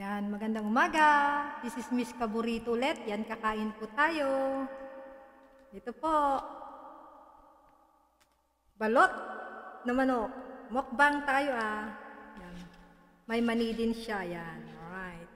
Yan, magandang umaga. This is Miss Kaburito ulit. Yan, kakain po tayo. Ito po. Balot na manok. Mukbang tayo ah. Yan. May mani din siya. Yan. Alright.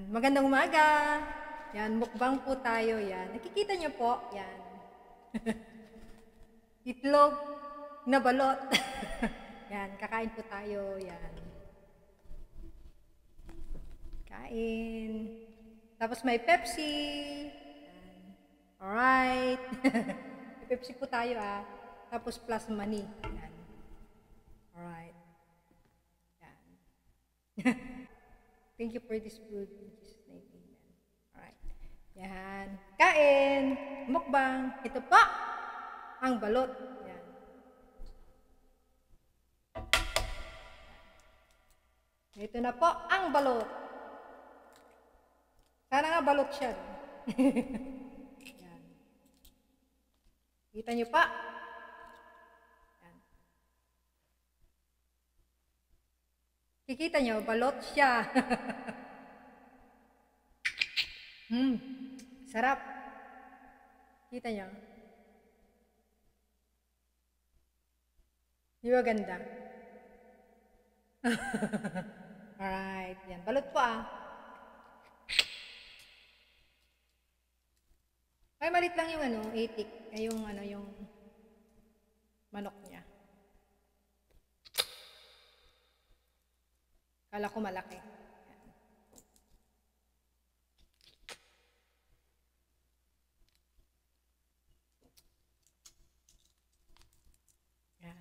Yan. Magandang umaga. Yan, mukbang po tayo. Yan. Nakikita niyo po. Yan. Itlog na balot. Yan, kakain po tayo. Yan. Kain. Tapos may Pepsi. Yan. Alright. may Pepsi po tayo ah. Tapos plus money. Yan. Alright. Yan. Thank you for this food. In Jesus' name, amen. Alright. Yan. Kain. Mukbang. Ito pa. Ang balot. Yan. Ito na po ang balot. Sana nga balot siya. Yan. Kita niyo pa? Kikita niyo, balot siya. hmm, sarap. Kita niyo? Di ba ganda? Alright, yan. Balot po ah. Ay, malit lang yung ano, itik. Ay, yung ano, yung manok niya. Kala ko malaki. Yan. Yan.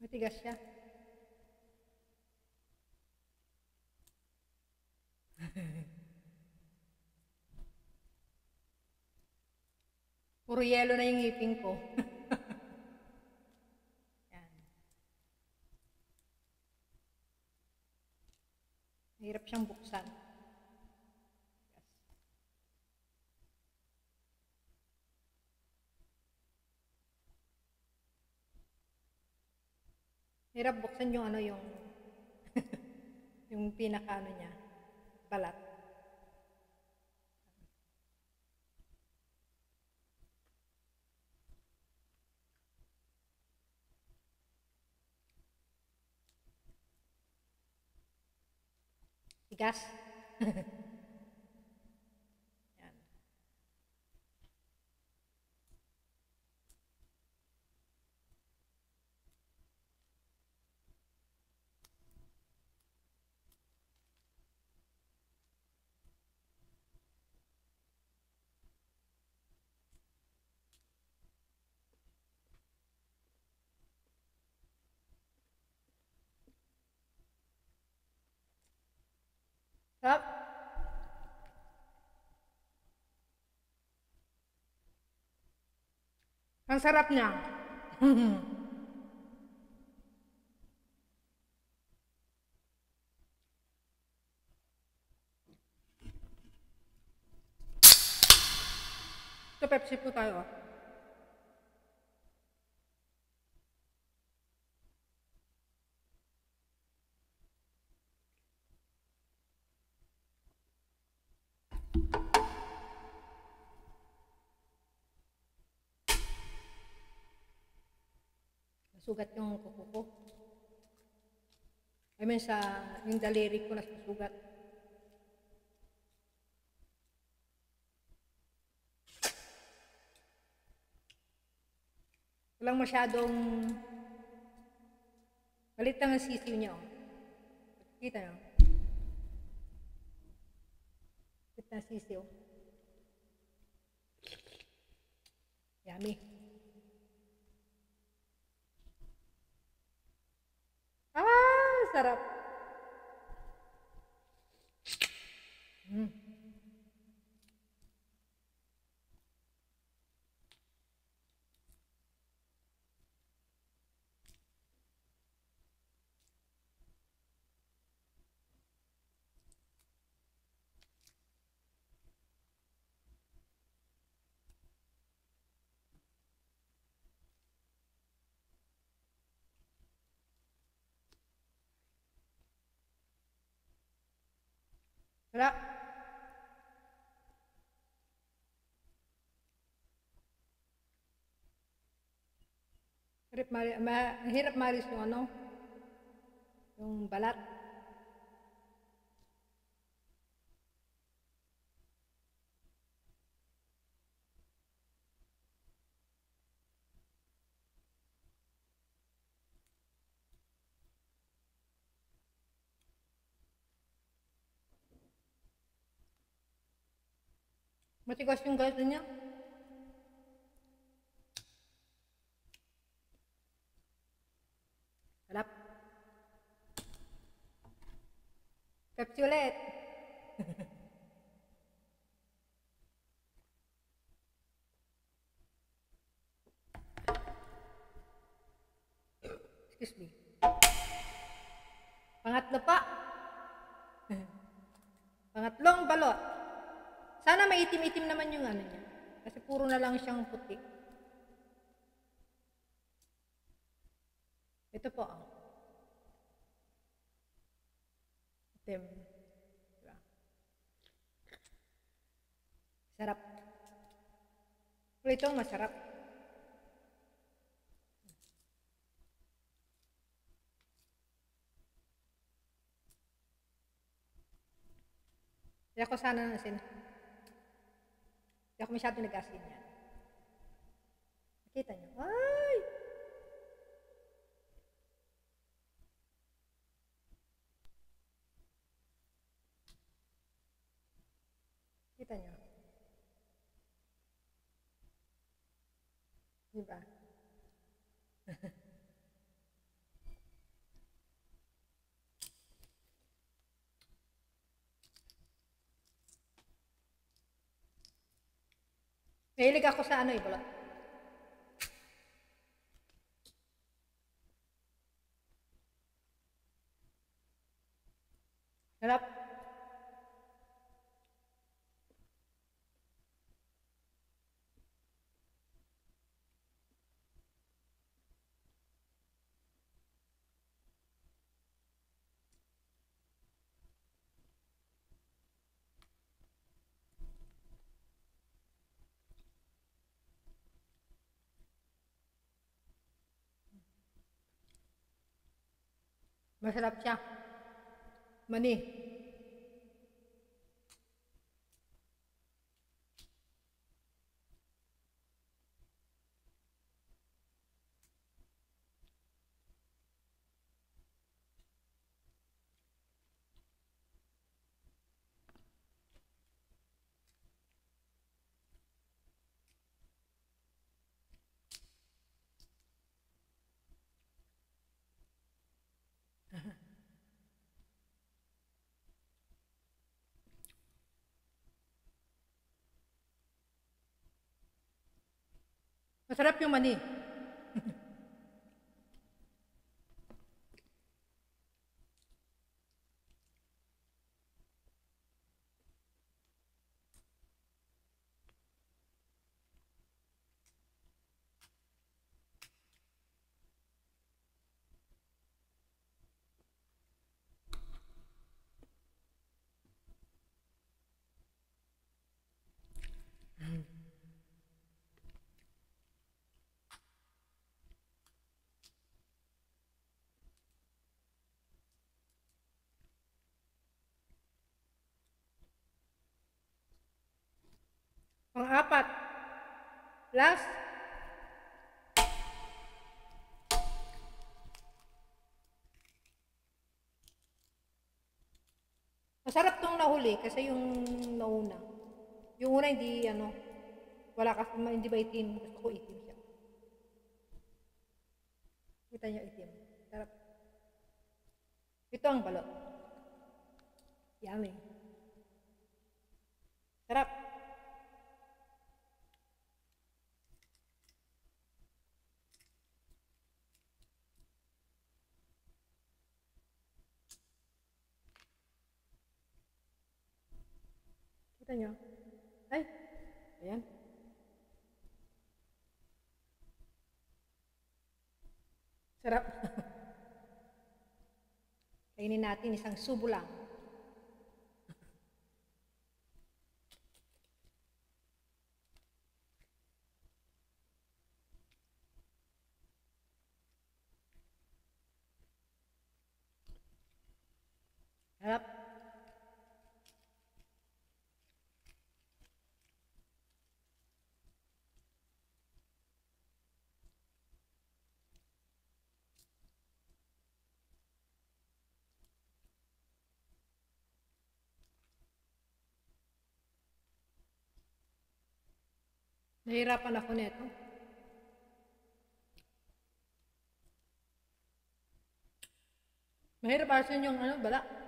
Matigas siya. Puro yelo na yung ngipin ko. Yan. Mahirap siyang buksan. Yes. Hirap buksan yung ano yung yung pinaka ano niya, balat. Chicas. Sarap. Ang sarap niya. Pepsi tayo. Nasugat yung kuko ko. I mean, sa yung daliri ko nasusugat. Walang masyadong Malit lang ang sisiw niya. Oh. Kita nyo? ng sisiw. Yummy. Ah, Sarap. Hirap mari, ma, hirap maris yung ano, yung balat. Matigas yung gato niya. Sarap. Pepsi ulit. Excuse me. Pangatlo pa. Pangatlong balot. Sana may itim-itim naman yung ano niya. Kasi puro na lang siyang puti. Ito po. Oh. Itim. Diba? Sarap. Pero ito masarap. Kaya sana nasin. Hindi ako masyado nag-asin yan. Nakita niyo? Ay! Kita niyo? Diba? Mahilig ako sa ano eh, bulot. Sarap. Masarap siya. Mani. Masarap yung mani. Pang-apat. Last. Masarap tong nahuli kasi yung nauna. Yung una hindi ano, wala kasi hindi ba itim. Gusto ko itim siya. Kita niyo itim. Sarap. Ito ang balot. Yummy. Sarap. Kita nyo? Ay, ayan. Sarap. Kainin natin isang subo lang. Sarap. Nahirapan ako nito. Mahirap asin yung ano, bala.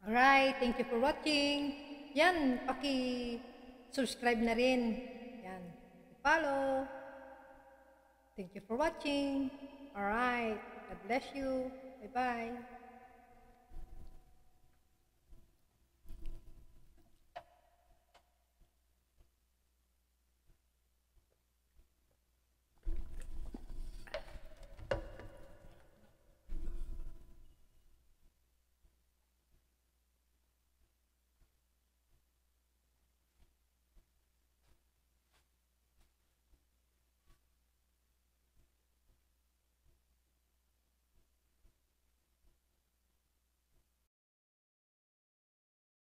Alright, thank you for watching. Yan, paki-subscribe na rin. Yan, follow. Thank you for watching. Alright, God bless you. Bye-bye.